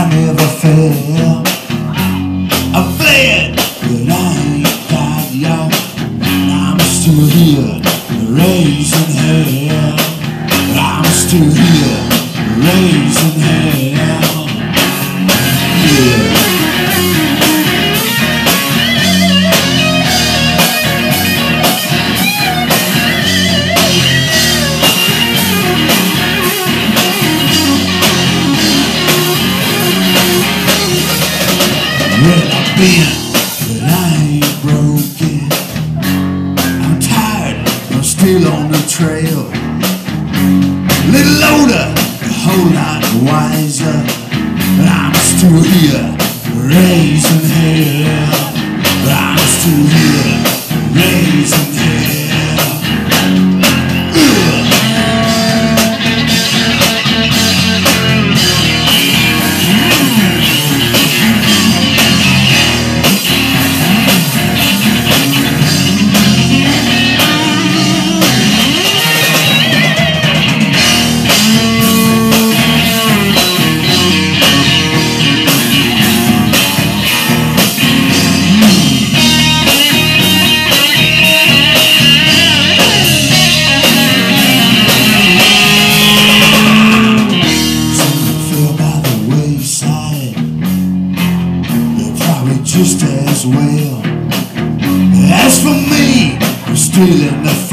I never fail. I fled. I've been, but I ain't broken. I'm tired, I'm still on the trail. Little older, a whole lot wiser, but I'm still here, raising hell. just as well. As for me, I'm still in the